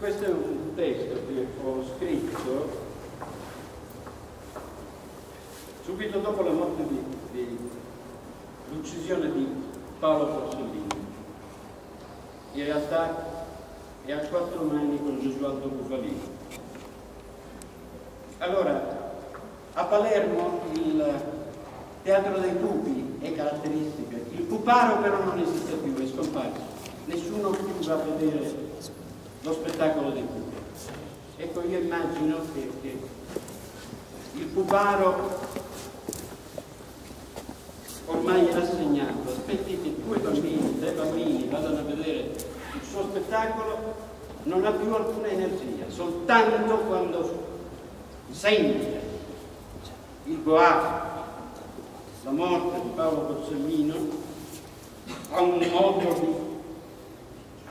questo è un testo che ho scritto subito dopo la morte di, di l'uccisione di Paolo Borsellino. In realtà è a quattro mani con Gesualdo Bufalino. Allora, a Palermo il Teatro dei Pupi è caratteristica. Il puparo però non esiste più, è scomparso. Nessuno più va a vedere lo spettacolo dei pupi. Ecco, io immagino che, che il puparo ormai è rassegnato. Aspetti che due bambini, tre bambini vadano a vedere il suo spettacolo, non ha più alcuna energia, soltanto quando sente il Goa, la morte di Paolo Borsellino, ha un modo di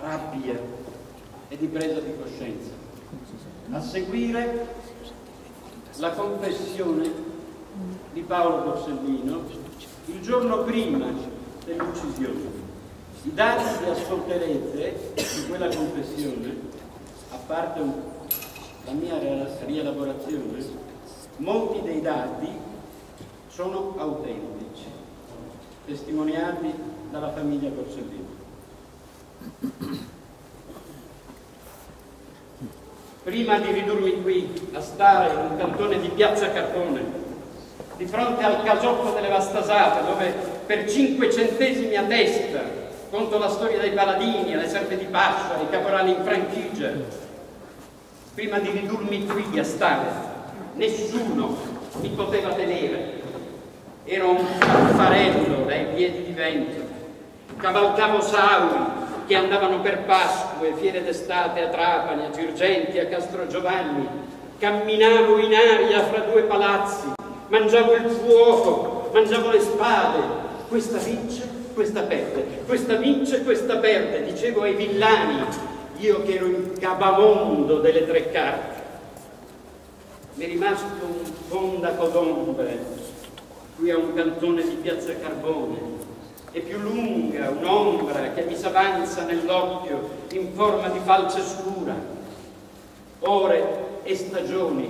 rabbia e di presa di coscienza. A seguire la confessione di Paolo Borsellino il giorno prima dell'uccisione. I dati che ascolterete di quella confessione, a parte la mia rielaborazione, molti dei dati sono autentici, testimoniati dalla famiglia Borsellino. Prima di ridurmi qui a stare in un cantone di Piazza Carpone, di fronte al casotto delle Vastasate, dove per cinque centesimi a testa conto la storia dei paladini, le serpe di Pasqua, i caporali in franchigia. Prima di ridurmi qui a stare, nessuno mi poteva tenere. Ero un farello dai piedi di vento. Cavalcavo sauri che andavano per Pasqua, fiere d'estate a Trapani, a Girgenti, a Castrogiovanni. Camminavo in aria fra due palazzi, mangiavo il fuoco, mangiavo le spade, questa vince, questa perde, questa vince, questa perde, dicevo ai villani, io che ero il cabamondo delle tre carte. Mi è rimasto un fondaco d'ombre, qui a un cantone di Piazza Carbone, è più lunga un'ombra che mi s'avanza nell'occhio in forma di falce scura. Ore e stagioni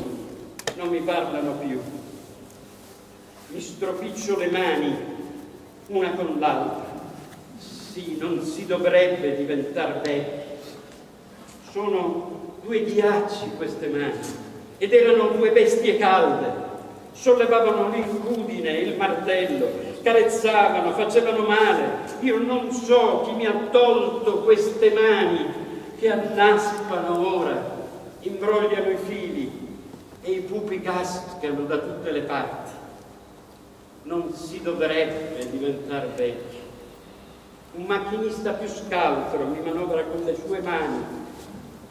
non mi parlano più mi stropiccio le mani una con l'altra. Sì, non si dovrebbe diventare vecchi. Sono due ghiacci queste mani ed erano due bestie calde. Sollevavano l'incudine e il martello, carezzavano, facevano male. Io non so chi mi ha tolto queste mani che annaspano ora, imbrogliano i fili e i pupi cascano da tutte le parti non si dovrebbe diventare vecchi. Un macchinista più scaltro mi manovra con le sue mani,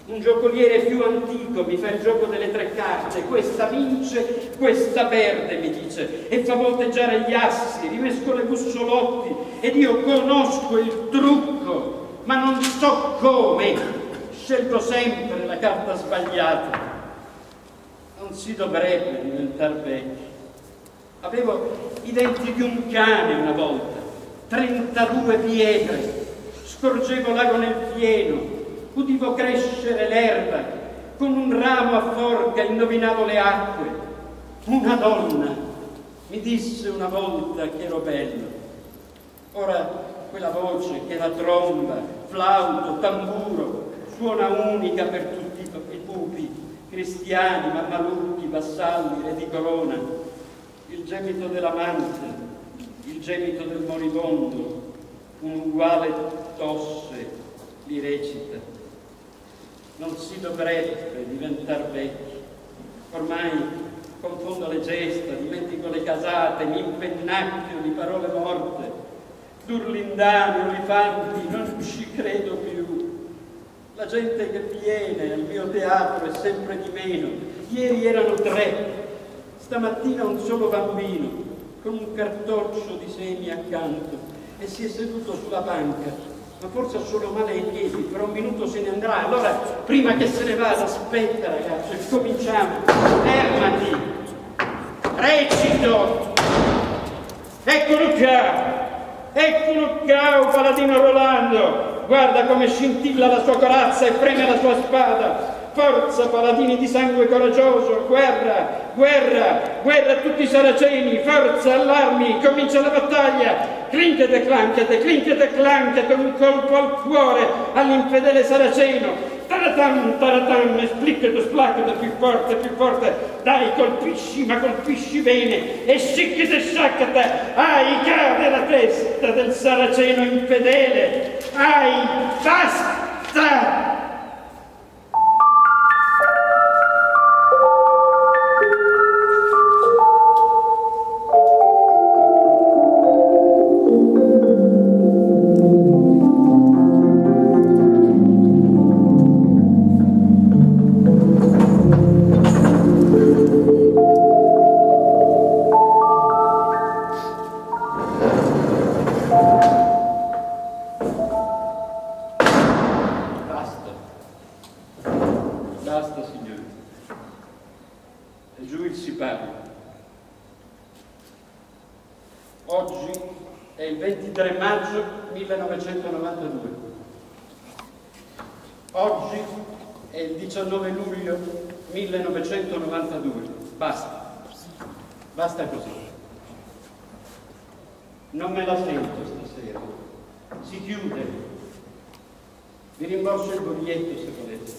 un giocoliere più antico mi fa il gioco delle tre carte, questa vince, questa perde, mi dice, e fa volteggiare gli assi, rimesco le bussolotti ed io conosco il trucco, ma non so come, scelgo sempre la carta sbagliata. Non si dovrebbe diventare vecchi. Avevo i denti di un cane una volta, 32 pietre, scorgevo l'ago nel pieno, udivo crescere l'erba, con un ramo a forca indovinavo le acque. Una donna mi disse una volta che ero bello. Ora quella voce che la tromba, flauto, tamburo, suona unica per tutti i pupi, cristiani, mammalucchi, vassalli, re di corona, il gemito dell'amante, il gemito del moribondo, un uguale tosse li recita. Non si dovrebbe diventare vecchi. Ormai confondo le gesta, dimentico le casate, mi impennacchio di parole morte, d'urlindani, olifanti, non ci credo più. La gente che viene al mio teatro è sempre di meno. Ieri erano tre, Stamattina un solo bambino con un cartoccio di semi accanto e si è seduto sulla panca, ma forse ha solo male ai piedi, fra un minuto se ne andrà. Allora, prima che se ne vada, aspetta ragazzo, e cominciamo. Fermati! Recito! Eccolo qua! Eccolo cao, paladino Rolando! Guarda come scintilla la sua corazza e preme la sua spada! Forza, paladini di sangue coraggioso, guerra, guerra, guerra a tutti i saraceni, forza, allarmi, comincia la battaglia, clinchete, clanchete, clinchete, clanchete, un colpo al cuore all'infedele saraceno, Taratam, taratam, spliccate, splaccate, più forte, più forte. Dai, colpisci, ma colpisci bene. E scicchete, sciaccate. Ai, cade la testa del saraceno infedele. Ai, basta! 1992. Oggi è il 19 luglio 1992. Basta. Basta così. Non me la sento stasera. Si chiude. Vi rimborso il biglietto se volete.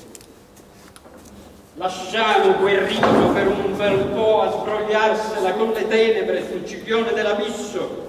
Lasciamo quel Guerrino per un bel po' a sbrogliarsela con le tenebre sul ciglione dell'abisso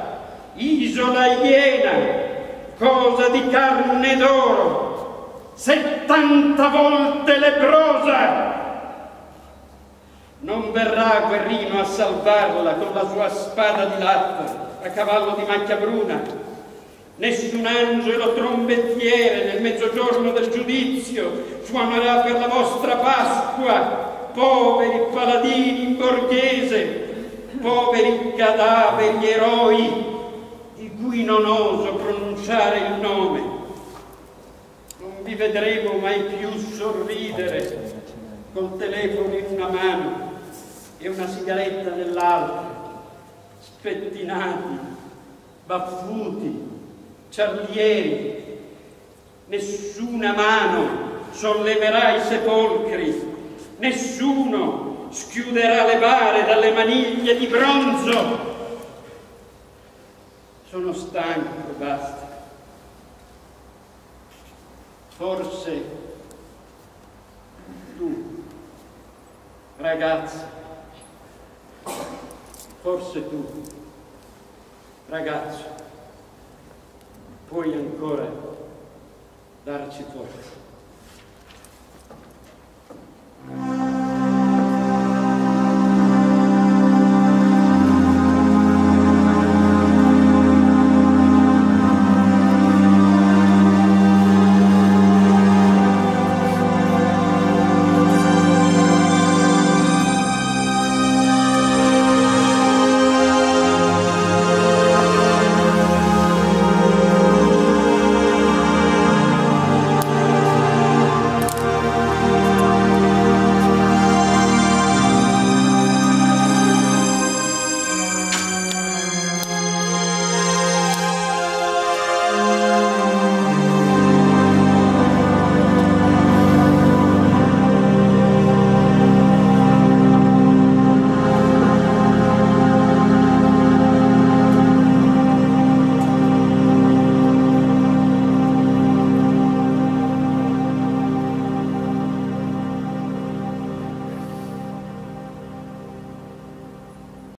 isola iena, cosa di carne d'oro, settanta volte lebrosa, non verrà Guerrino a salvarla con la sua spada di latta a cavallo di macchia bruna. Nessun angelo trombettiere nel mezzogiorno del giudizio suonerà per la vostra Pasqua, poveri paladini in borghese, poveri cadaveri eroi cui non oso pronunciare il nome. Non vi vedremo mai più sorridere col telefono in una mano e una sigaretta nell'altra, spettinati, baffuti, ciarlieri, nessuna mano solleverà i sepolcri, nessuno schiuderà le bare dalle maniglie di bronzo. Sono stanco, basta. Forse tu, ragazza, Forse tu, ragazzo, puoi ancora darci forza.